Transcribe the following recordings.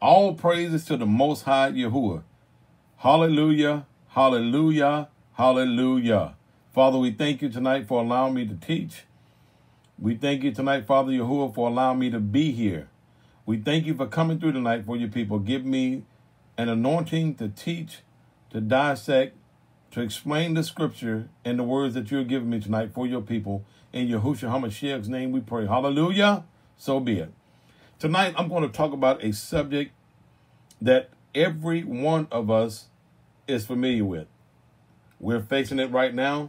All praises to the Most High Yahuwah. Hallelujah, hallelujah, hallelujah. Father, we thank you tonight for allowing me to teach. We thank you tonight, Father Yahuwah, for allowing me to be here. We thank you for coming through tonight for your people. Give me an anointing to teach, to dissect, to explain the scripture and the words that you're giving me tonight for your people. In Yahushua HaMashiach's name we pray. Hallelujah. So be it. Tonight I'm going to talk about a subject that every one of us is familiar with. We're facing it right now.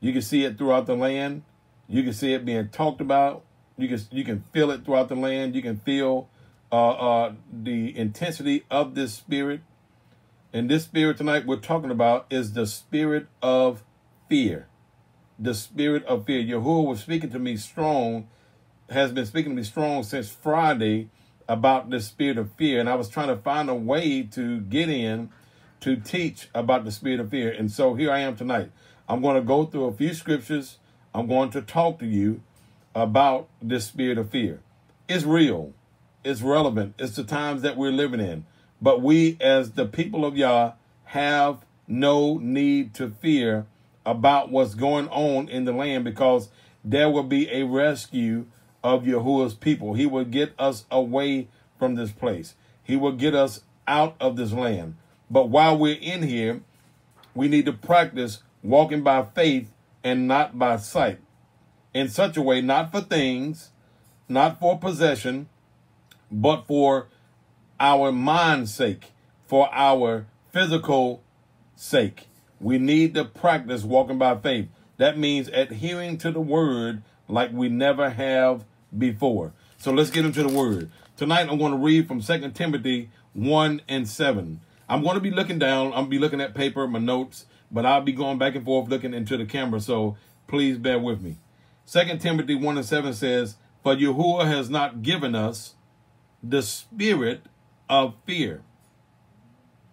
You can see it throughout the land. You can see it being talked about. You can you can feel it throughout the land. You can feel uh, uh, the intensity of this spirit. And this spirit tonight we're talking about is the spirit of fear. The spirit of fear. Yahuwah was speaking to me strong, has been speaking to me strong since Friday about this spirit of fear. And I was trying to find a way to get in to teach about the spirit of fear. And so here I am tonight. I'm going to go through a few scriptures. I'm going to talk to you about this spirit of fear. It's real. It's relevant. It's the times that we're living in. But we, as the people of Yah, have no need to fear about what's going on in the land because there will be a rescue of Yahuwah's people. He will get us away from this place. He will get us out of this land. But while we're in here, we need to practice walking by faith and not by sight. In such a way, not for things, not for possession, but for our mind's sake, for our physical sake. We need to practice walking by faith. That means adhering to the word like we never have before. So let's get into the word. Tonight I'm going to read from 2 Timothy 1 and 7. I'm going to be looking down. I'm going to be looking at paper, my notes, but I'll be going back and forth looking into the camera. So please bear with me. 2 Timothy 1 and 7 says, For Yahuwah has not given us the spirit of fear,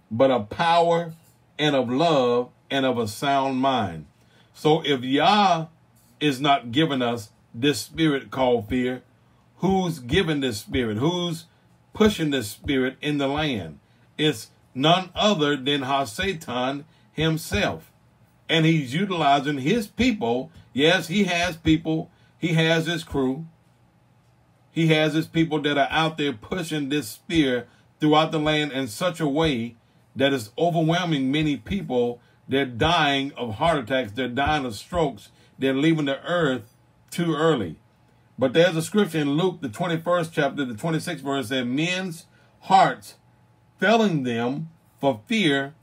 but of power and of love and of a sound mind. So if Yah is not giving us this spirit called fear, who's giving this spirit? Who's pushing this spirit in the land? It's none other than Hasatan himself. And he's utilizing his people. Yes, he has people. He has his crew. He has his people that are out there pushing this spear throughout the land in such a way that is overwhelming many people. They're dying of heart attacks. They're dying of strokes. They're leaving the earth too early. But there's a scripture in Luke, the 21st chapter, the 26th verse, that men's hearts failing them for fear,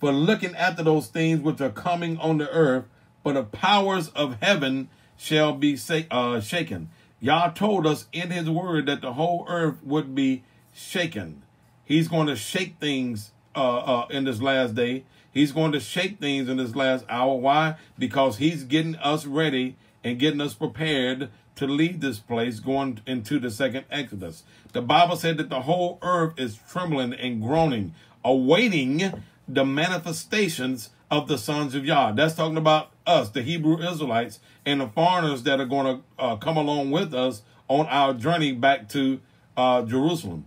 for looking after those things which are coming on the earth, for the powers of heaven shall be uh, shaken. Yah told us in his word that the whole earth would be shaken. He's going to shake things uh, uh, in this last day. He's going to shake things in this last hour. Why? Because he's getting us ready and getting us prepared to leave this place going into the second Exodus. The Bible said that the whole earth is trembling and groaning, awaiting the manifestations of the sons of Yah. That's talking about us, the Hebrew Israelites, and the foreigners that are going to uh, come along with us on our journey back to uh, Jerusalem.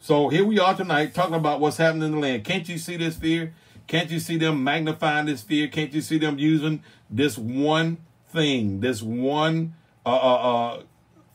So here we are tonight talking about what's happening in the land. Can't you see this fear? Can't you see them magnifying this fear? Can't you see them using this one thing, this one uh, uh, uh,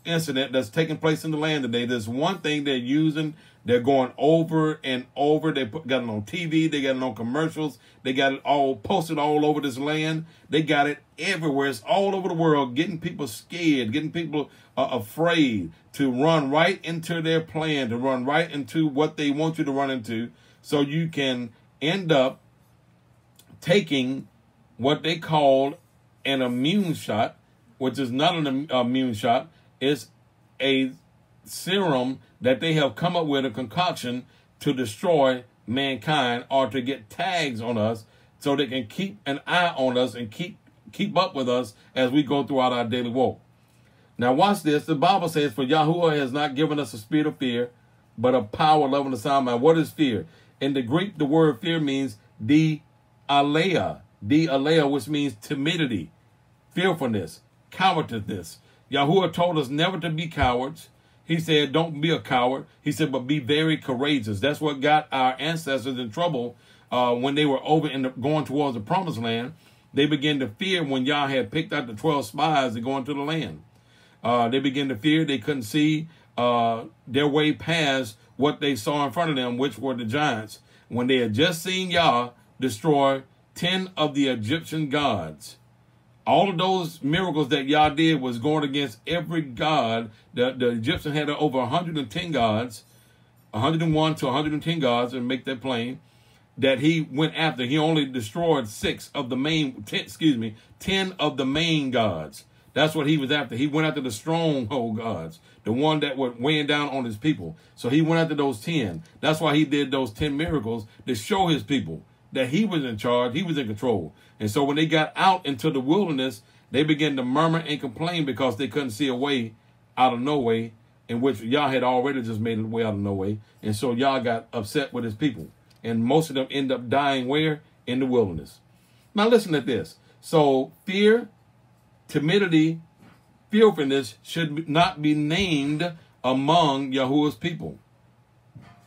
incident that's taking place in the land today. this one thing they're using. They're going over and over. They put, got it on TV. They got it on commercials. They got it all posted all over this land. They got it everywhere. It's all over the world, getting people scared, getting people uh, afraid to run right into their plan, to run right into what they want you to run into, so you can end up taking what they call an immune shot, which is not an immune shot, it's a serum that they have come up with a concoction to destroy mankind or to get tags on us so they can keep an eye on us and keep keep up with us as we go throughout our daily walk. Now watch this. The Bible says, For Yahuwah has not given us a spirit of fear, but of power, love, and a sound mind. What is fear? In the Greek, the word fear means the alea, alea, which means timidity, fearfulness, cowardice. Yahuwah told us never to be cowards. He said, Don't be a coward. He said, But be very courageous. That's what got our ancestors in trouble uh, when they were over in going towards the promised land. They began to fear when Yah had picked out the 12 spies to go into the land. Uh, they began to fear. They couldn't see uh, their way past what they saw in front of them, which were the giants. When they had just seen Yah destroy 10 of the Egyptian gods, all of those miracles that Yah did was going against every god. The, the Egyptian had over 110 gods, 101 to 110 gods, and make that plain. That he went after. He only destroyed six of the main, ten, excuse me, 10 of the main gods. That's what he was after. He went after the stronghold gods, the one that were weighing down on his people. So he went after those 10. That's why he did those 10 miracles to show his people that he was in charge, he was in control. And so when they got out into the wilderness, they began to murmur and complain because they couldn't see a way out of no way, in which Yah had already just made a way out of no way. And so Yah got upset with his people. And most of them end up dying where? In the wilderness. Now listen to this. So fear, timidity, fearfulness should not be named among Yahuwah's people.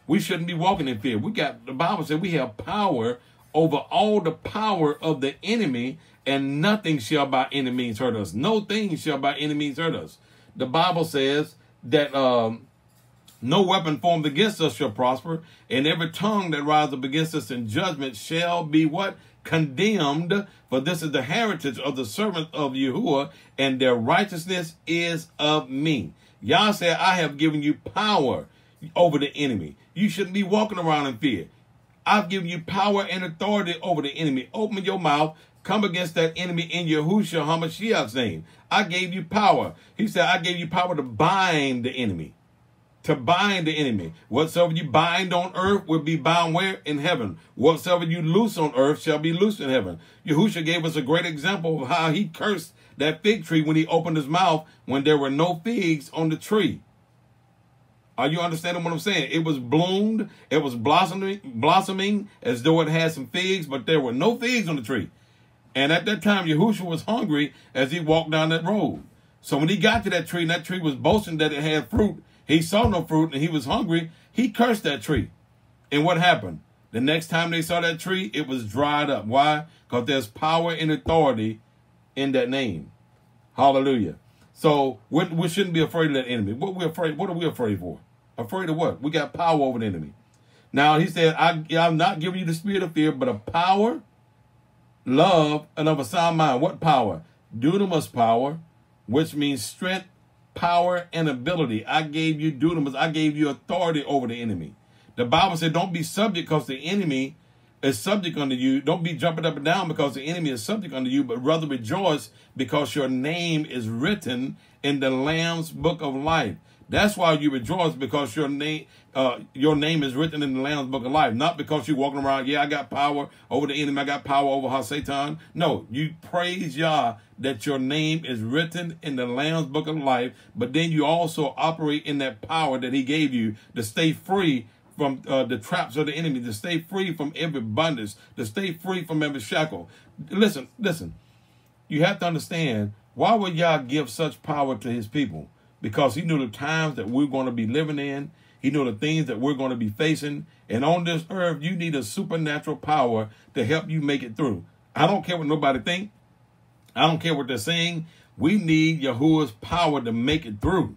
We shouldn't be walking in fear. We got the Bible said we have power over all the power of the enemy, and nothing shall by any means hurt us. No thing shall by any means hurt us. The Bible says that um, no weapon formed against us shall prosper, and every tongue that rises up against us in judgment shall be what? Condemned. For this is the heritage of the servants of Yahuwah, and their righteousness is of me. Yah said, I have given you power over the enemy. You shouldn't be walking around in fear. I've given you power and authority over the enemy. Open your mouth. Come against that enemy in Yahushua HaMashiach's name. I gave you power. He said, I gave you power to bind the enemy. To bind the enemy. Whatsoever you bind on earth will be bound where? In heaven. Whatsoever you loose on earth shall be loosed in heaven. Yahushua gave us a great example of how he cursed that fig tree when he opened his mouth when there were no figs on the tree. Are you understanding what I'm saying? It was bloomed, it was blossoming, blossoming as though it had some figs, but there were no figs on the tree. And at that time, Yahushua was hungry as he walked down that road. So when he got to that tree, and that tree was boasting that it had fruit, he saw no fruit and he was hungry. He cursed that tree. And what happened? The next time they saw that tree, it was dried up. Why? Because there's power and authority in that name. Hallelujah. So we, shouldn't be afraid of that enemy. What we afraid? What are we afraid for? Afraid of what? We got power over the enemy. Now he said, I, I'm not giving you the spirit of fear, but of power, love, and of a sound mind. What power? Dunamis power, which means strength, power, and ability. I gave you dunamis. I gave you authority over the enemy. The Bible said, don't be subject because the enemy is subject unto you. Don't be jumping up and down because the enemy is subject unto you, but rather rejoice because your name is written in the Lamb's book of life. That's why you rejoice because your name, uh, your name is written in the Lamb's Book of Life. Not because you're walking around, yeah, I got power over the enemy, I got power over Satan. No, you praise Yah that your name is written in the Lamb's Book of Life, but then you also operate in that power that He gave you to stay free from uh, the traps of the enemy, to stay free from every bondage, to stay free from every shackle. Listen, listen. You have to understand why would Yah give such power to His people? because he knew the times that we're going to be living in. He knew the things that we're going to be facing. And on this earth, you need a supernatural power to help you make it through. I don't care what nobody think. I don't care what they're saying. We need Yahuwah's power to make it through.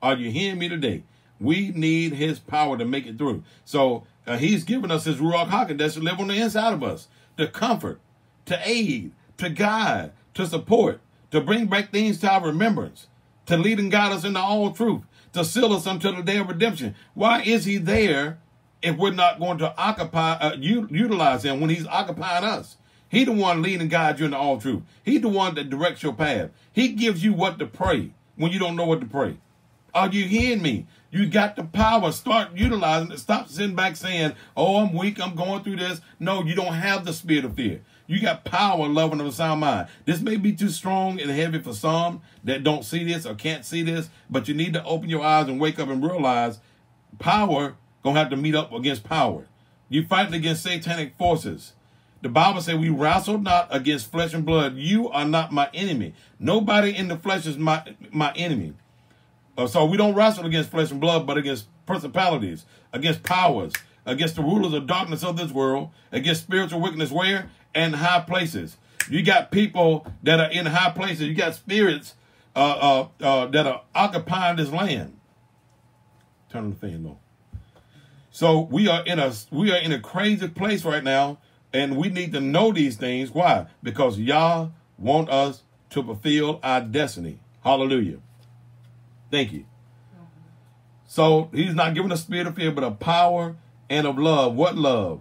Are you hearing me today? We need his power to make it through. So uh, he's given us his Ruach HaKodesh to live on the inside of us, to comfort, to aid, to guide, to support, to bring back things to our remembrance to lead and guide us into all truth, to seal us until the day of redemption. Why is he there if we're not going to occupy, uh, utilize him when he's occupying us? He the one leading and guide you into all truth. He the one that directs your path. He gives you what to pray when you don't know what to pray. Are you hearing me? You got the power. Start utilizing it. Stop sitting back saying, oh, I'm weak. I'm going through this. No, you don't have the spirit of fear. You got power, love, and a sound mind. This may be too strong and heavy for some that don't see this or can't see this, but you need to open your eyes and wake up and realize power gonna have to meet up against power. You fighting against satanic forces. The Bible says we wrestle not against flesh and blood. You are not my enemy. Nobody in the flesh is my my enemy. Uh, so we don't wrestle against flesh and blood, but against principalities, against powers, against the rulers of darkness of this world, against spiritual wickedness where? And high places. You got people that are in high places. You got spirits uh, uh, uh, that are occupying this land. Turn the fan though. So we are in a we are in a crazy place right now, and we need to know these things. Why? Because Yah want us to fulfill our destiny. Hallelujah. Thank you. So he's not giving a spirit of fear, but a power and of love. What love?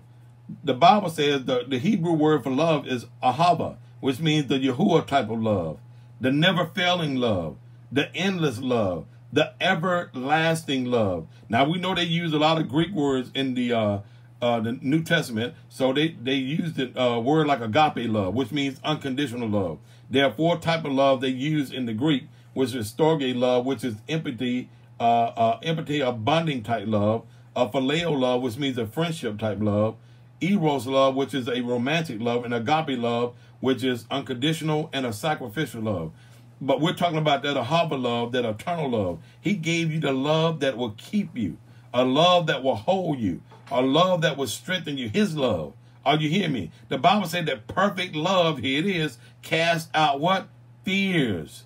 The Bible says the, the Hebrew word for love is ahava, which means the Yahuwah type of love, the never failing love, the endless love, the everlasting love. Now we know they use a lot of Greek words in the uh, uh, the New Testament, so they they used the uh, word like agape love, which means unconditional love. There are four type of love they use in the Greek, which is storge love, which is empathy, uh, uh, empathy, a bonding type love, a phileo love, which means a friendship type love, eros love, which is a romantic love, and agape love, which is unconditional and a sacrificial love. But we're talking about that ahava love, that eternal love. He gave you the love that will keep you, a love that will hold you, a love that will strengthen you. His love. Are you hear me? The Bible said that perfect love, here it is, cast out what? Fears.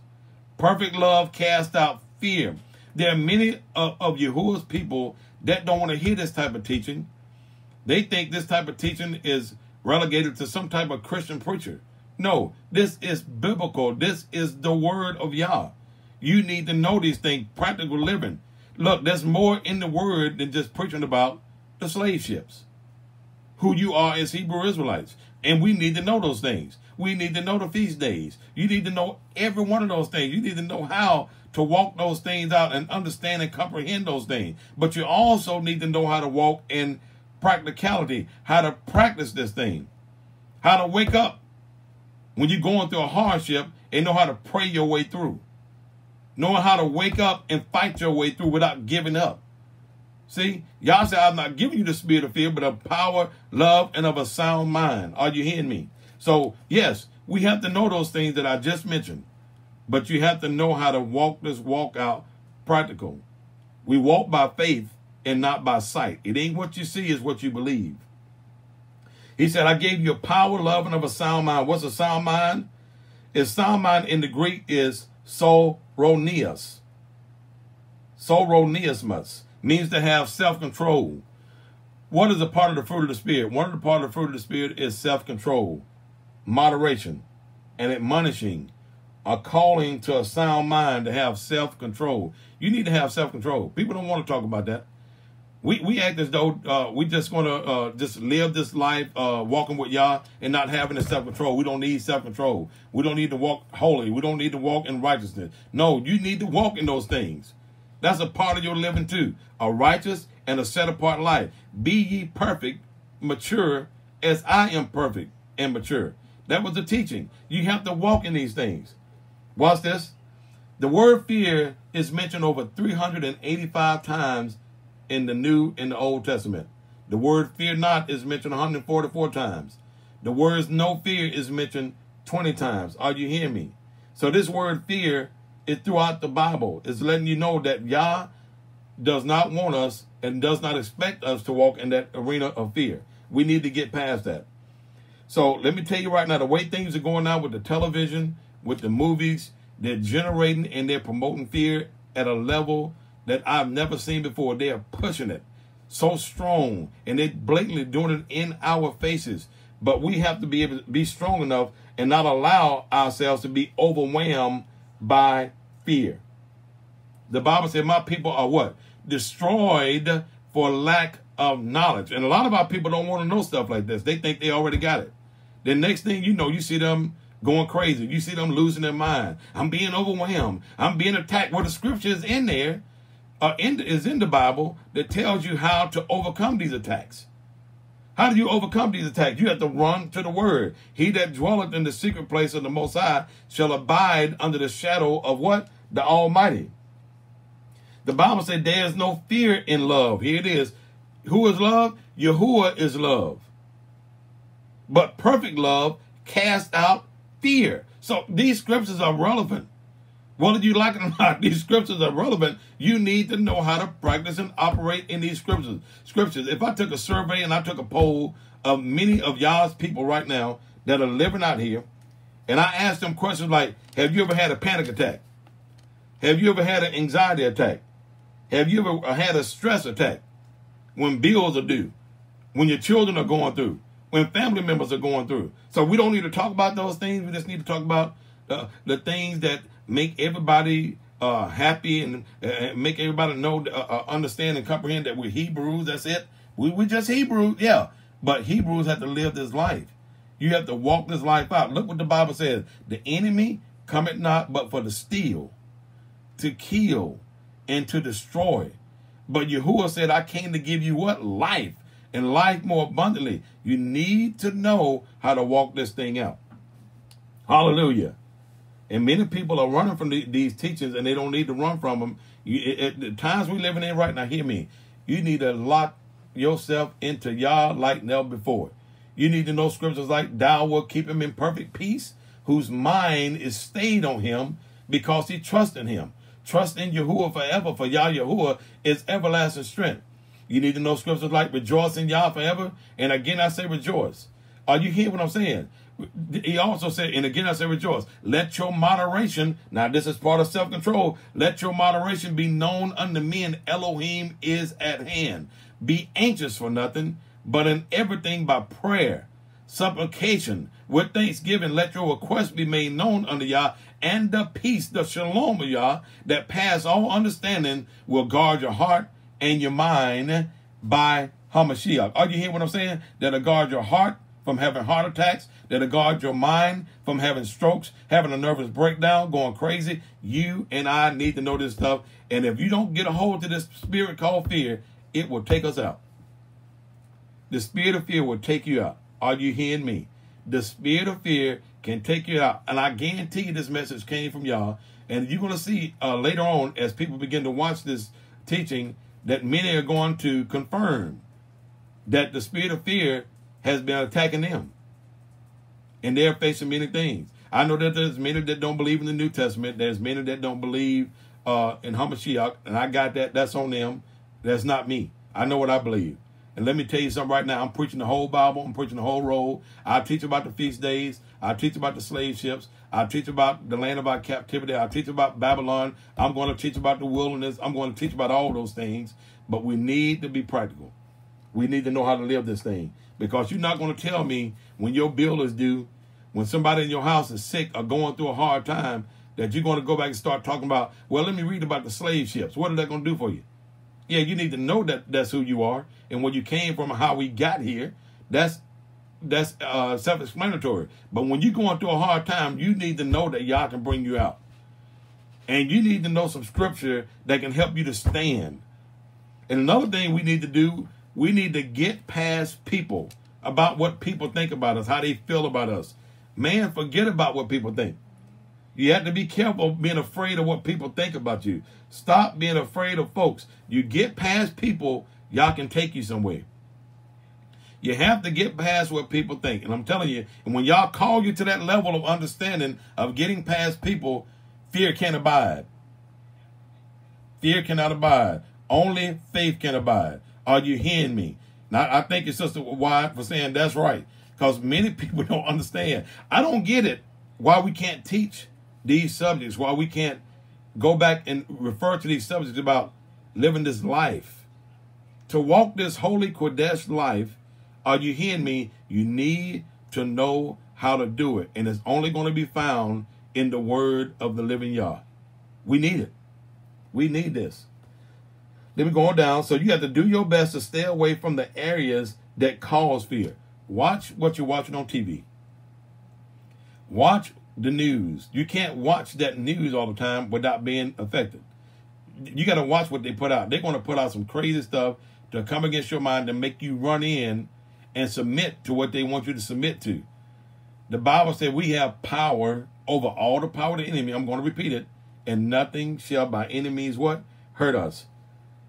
Perfect love cast out fear. There are many of, of Yahuwah's people that don't want to hear this type of teaching. They think this type of teaching is relegated to some type of Christian preacher. No, this is biblical. This is the word of Yah. You need to know these things, practical living. Look, there's more in the word than just preaching about the slave ships, who you are as Hebrew Israelites. And we need to know those things. We need to know the feast days. You need to know every one of those things. You need to know how to walk those things out and understand and comprehend those things. But you also need to know how to walk in practicality, how to practice this thing, how to wake up when you're going through a hardship and know how to pray your way through. Knowing how to wake up and fight your way through without giving up. See, Yah say, I'm not giving you the spirit of fear, but of power, love, and of a sound mind. Are you hearing me? So, yes, we have to know those things that I just mentioned, but you have to know how to walk this walk out practical. We walk by faith and not by sight. It ain't what you see, is what you believe. He said, I gave you a power, love, and of a sound mind. What's a sound mind? Is sound mind in the Greek is soronias. Soroniasmus means to have self-control. What is a part of the fruit of the Spirit? One of the part of the fruit of the Spirit is self-control, moderation, and admonishing, a calling to a sound mind to have self-control. You need to have self-control. People don't want to talk about that. We, we act as though uh, we just going to uh, just live this life uh, walking with Yah and not having the self-control. We don't need self-control. We don't need to walk holy. We don't need to walk in righteousness. No, you need to walk in those things. That's a part of your living too. A righteous and a set apart life. Be ye perfect, mature, as I am perfect and mature. That was the teaching. You have to walk in these things. Watch this. The word fear is mentioned over 385 times in the New and the Old Testament. The word fear not is mentioned 144 times. The words no fear is mentioned 20 times. Are you hearing me? So this word fear is throughout the Bible. It's letting you know that Yah does not want us and does not expect us to walk in that arena of fear. We need to get past that. So let me tell you right now, the way things are going now with the television, with the movies, they're generating and they're promoting fear at a level that I've never seen before. They are pushing it so strong and they're blatantly doing it in our faces. But we have to be able to be strong enough and not allow ourselves to be overwhelmed by fear. The Bible said, My people are what? Destroyed for lack of knowledge. And a lot of our people don't want to know stuff like this. They think they already got it. The next thing you know, you see them going crazy. You see them losing their mind. I'm being overwhelmed. I'm being attacked. Well, the scripture is in there, uh, in, is in the Bible that tells you how to overcome these attacks. How do you overcome these attacks? You have to run to the word. He that dwelleth in the secret place of the Most High shall abide under the shadow of what? The Almighty. The Bible said there is no fear in love. Here it is. Who is love? Yahuwah is love. But perfect love casts out fear. So these scriptures are relevant. Whether you like it or not, these scriptures are relevant. You need to know how to practice and operate in these scriptures. Scriptures. If I took a survey and I took a poll of many of Yah's people right now that are living out here, and I asked them questions like, have you ever had a panic attack? Have you ever had an anxiety attack? Have you ever had a stress attack when bills are due, when your children are going through, when family members are going through? So we don't need to talk about those things. We just need to talk about uh, the things that make everybody uh, happy and uh, make everybody know, uh, uh, understand, and comprehend that we're Hebrews. That's it. We we just Hebrews, yeah. But Hebrews have to live this life. You have to walk this life out. Look what the Bible says: the enemy cometh not, but for to steal, to kill, and to destroy. But Yahuwah said, I came to give you what? Life, and life more abundantly. You need to know how to walk this thing out. Hallelujah. And many people are running from the, these teachings and they don't need to run from them. You, at the times we're living in right now, hear me. You need to lock yourself into Yah like never before. You need to know scriptures like, Thou will keep him in perfect peace, whose mind is stayed on him because he trusts in him. Trust in Yahuwah forever, for Yah Yahuwah is everlasting strength. You need to know scriptures like, Rejoice in Yah forever. And again, I say rejoice. Are you hearing what I'm saying? He also said, and again I say rejoice. Let your moderation, now this is part of self-control, let your moderation be known unto men. Elohim is at hand. Be anxious for nothing, but in everything by prayer, supplication, with thanksgiving, let your request be made known unto Yah, and the peace, the shalom of Yah, that pass all understanding, will guard your heart and your mind by Hamashiach. Are you hearing what I'm saying? That'll guard your heart from having heart attacks, that'll guard your mind from having strokes, having a nervous breakdown, going crazy. You and I need to know this stuff. And if you don't get a hold to this spirit called fear, it will take us out. The spirit of fear will take you out. Are you hearing me? The spirit of fear can take you out. And I guarantee you this message came from Yah. And you're going to see uh, later on as people begin to watch this teaching that many are going to confirm that the spirit of fear has been attacking them. And they're facing many things. I know that there's many that don't believe in the New Testament. There's many that don't believe uh, in Hamashiach, and I got that. That's on them. That's not me. I know what I believe. And let me tell you something right now. I'm preaching the whole Bible. I'm preaching the whole roll. I teach about the feast days. I teach about the slave ships. I teach about the land of our captivity. I teach about Babylon. I'm going to teach about the wilderness. I'm going to teach about all those things. But we need to be practical. We need to know how to live this thing. Because you're not going to tell me when your bill is due, when somebody in your house is sick or going through a hard time, that you're going to go back and start talking about, well, let me read about the slave ships. What are they going to do for you? Yeah, you need to know that that's who you are and where you came from and how we got here. That's that's uh, self-explanatory. But when you're going through a hard time, you need to know that Yah can bring you out. And you need to know some scripture that can help you to stand. And another thing we need to do we need to get past people about what people think about us, how they feel about us. Man, forget about what people think. You have to be careful being afraid of what people think about you. Stop being afraid of folks. You get past people, Yah can take you somewhere. You have to get past what people think. And I'm telling you, and when Yah call you to that level of understanding of getting past people, fear can't abide. Fear cannot abide. Only faith can abide. Are you hearing me? Now, I thank you, Sister Wyatt, for saying that's right. Because many people don't understand. I don't get it why we can't teach these subjects, why we can't go back and refer to these subjects about living this life. To walk this holy Kodesh life, are you hearing me? You need to know how to do it. And it's only going to be found in the word of the living Yah. We need it. We need this. Then we're going down. So you have to do your best to stay away from the areas that cause fear. Watch what you're watching on TV. Watch the news. You can't watch that news all the time without being affected. You got to watch what they put out. They're going to put out some crazy stuff to come against your mind to make you run in and submit to what they want you to submit to. The Bible said we have power over all the power of the enemy. I'm going to repeat it. And nothing shall by any means what? Hurt us.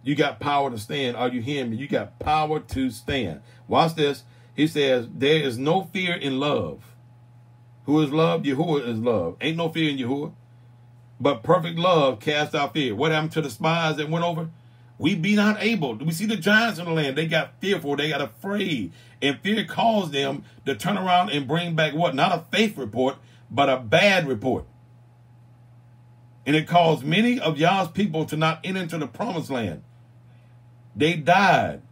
You got power to stand. Are you hearing me? You got power to stand. Watch this. He says, There is no fear in love. Who is love? Yahuwah is love. Ain't no fear in Yahuwah. But perfect love cast out fear. What happened to the spies that went over? We be not able. We see the giants in the land. They got fearful. They got afraid. And fear caused them to turn around and bring back what? Not a faith report, but a bad report. And it caused many of Yah's people to not enter into the promised land. They died.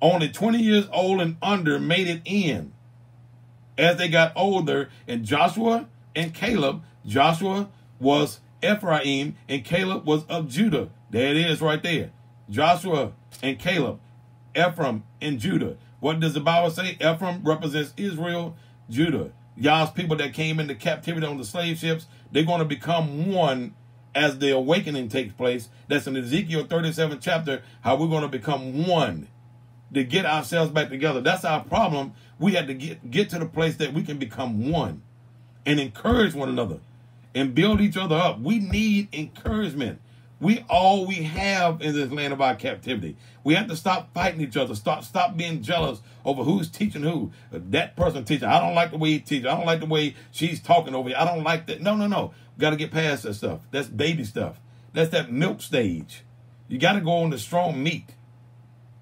Only 20 years old and under made it in. As they got older, and Joshua and Caleb, Joshua was Ephraim and Caleb was of Judah. There it is right there. Joshua and Caleb, Ephraim and Judah. What does the Bible say? Ephraim represents Israel, Judah. Yah's people that came into captivity on the slave ships, they're going to become one as the awakening takes place. That's in Ezekiel 37 chapter, how we're going to become one to get ourselves back together. That's our problem. We had to get, get to the place that we can become one and encourage one another and build each other up. We need encouragement. We all we have in this land of our captivity. We have to stop fighting each other. Stop stop being jealous over who's teaching who. That person teaching. I don't like the way he teaches. I don't like the way she's talking over here. I don't like that. No, no, no. Got to get past that stuff. That's baby stuff. That's that milk stage. You got to go on the strong meat.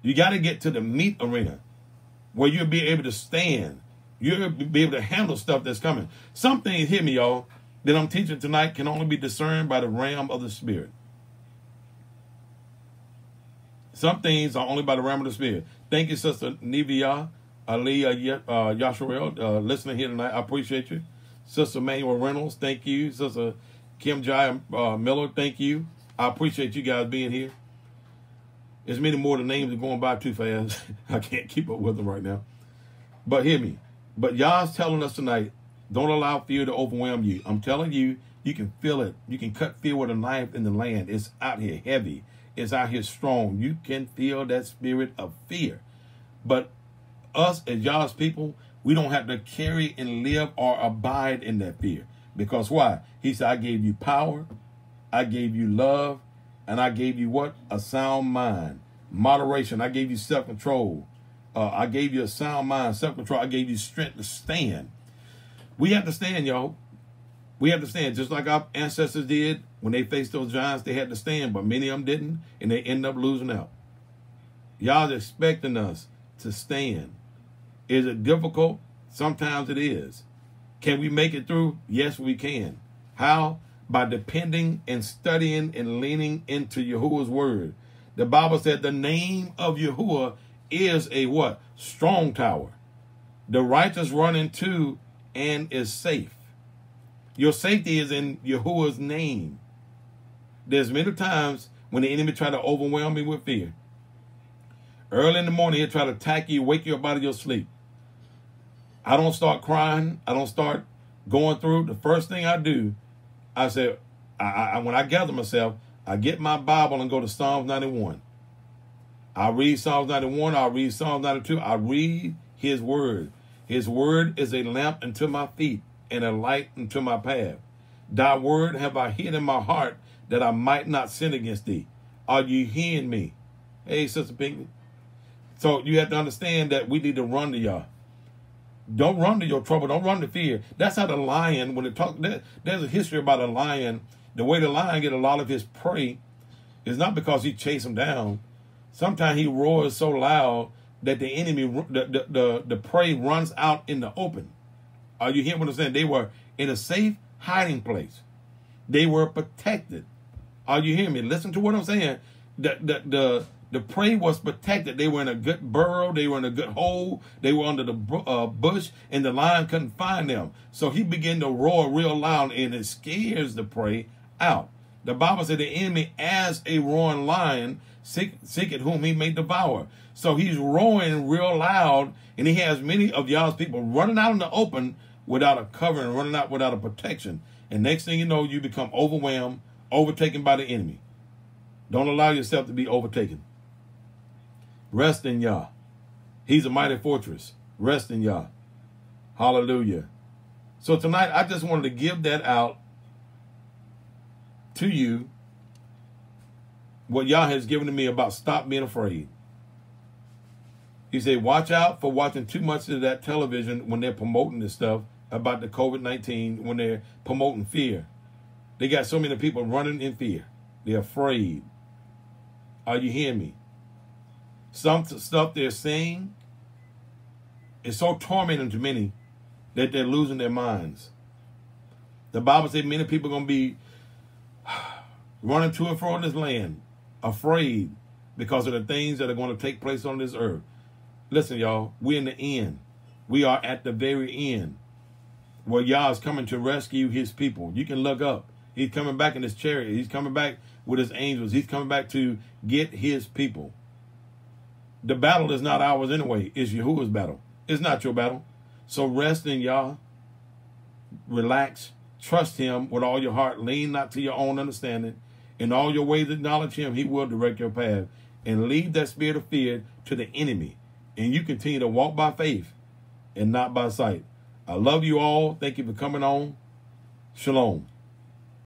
You got to get to the meat arena where you'll be able to stand. You'll be able to handle stuff that's coming. Some things, hear me, y'all, that I'm teaching tonight can only be discerned by the realm of the spirit. Some things are only by the realm of the spirit. Thank you, Sister Nivia Ali uh, uh, listening here tonight. I appreciate you. Sister Manuel Reynolds, thank you. Sister Kim Jai uh, Miller, thank you. I appreciate you guys being here. There's many more. The names are going by too fast. I can't keep up with them right now. But hear me. But Yah's telling us tonight, don't allow fear to overwhelm you. I'm telling you, you can feel it. You can cut fear with a knife in the land. It's out here heavy. It's out here strong. You can feel that spirit of fear. But us as Yah's people, we don't have to carry and live or abide in that fear. Because why? He said, I gave you power, I gave you love, and I gave you what? A sound mind. Moderation. I gave you self control. Uh, I gave you a sound mind, self control. I gave you strength to stand. We have to stand, y'all. We have to stand just like our ancestors did when they faced those giants. They had to stand, but many of them didn't, and they end up losing out. Yah expecting us to stand. Is it difficult? Sometimes it is. Can we make it through? Yes, we can. How? By depending and studying and leaning into Yahuwah's word. The Bible said the name of Yahuwah is a what? Strong tower. The righteous run into and is safe. Your safety is in Yahuwah's name. There's many times when the enemy try to overwhelm me with fear. Early in the morning, he'll try to attack you, wake you up out of your sleep. I don't start crying. I don't start going through. The first thing I do, I say, I, I, when I gather myself, I get my Bible and go to Psalms 91. I read Psalms 91. I read Psalms 92. I read His Word. His Word is a lamp unto my feet and a light unto my path. Thy Word have I hid in my heart that I might not sin against thee. Are you hearing me? Hey, Sister Pinkley. So you have to understand that we need to run to Yah. Don't run to your trouble. Don't run to fear. That's how the lion, when it talk, there's a history about a lion. The way the lion get a lot of his prey is not because he chase them down. Sometimes he roars so loud that the enemy, the, the, the, the prey runs out in the open. Are you hearing what I'm saying? They were in a safe hiding place. They were protected. Are you hearing me? Listen to what I'm saying. The, the, the, the prey was protected. They were in a good burrow. They were in a good hole. They were under the uh, bush, and the lion couldn't find them. So he began to roar real loud, and it scares the prey out. The Bible said the enemy, as a roaring lion, seek, seeketh whom he may devour. So he's roaring real loud, and he has many of Yah's people running out in the open without a covering, running out without a protection. And next thing you know, you become overwhelmed, overtaken by the enemy. Don't allow yourself to be overtaken. Rest in Yah. He's a mighty fortress. Rest in Yah. Hallelujah. So tonight, I just wanted to give that out to you what Yah has given to me about stop being afraid. He said, watch out for watching too much of that television when they're promoting this stuff about the COVID 19, when they're promoting fear. They got so many people running in fear. They're afraid. Are you hearing me? Some stuff they're saying is so tormenting to many that they're losing their minds. The Bible says many people are going to be running to and fro in this land, afraid because of the things that are going to take place on this earth. Listen, y'all, we're in the end. We are at the very end where Yah is coming to rescue his people. You can look up. He's coming back in his chariot. He's coming back with his angels. He's coming back to get his people. The battle is not ours anyway. It's Yahuwah's battle. It's not your battle. So rest in Yah. Relax. Trust him with all your heart. Lean not to your own understanding. In all your ways acknowledge him. He will direct your path. And leave that spirit of fear to the enemy. And you continue to walk by faith and not by sight. I love you all. Thank you for coming on. Shalom.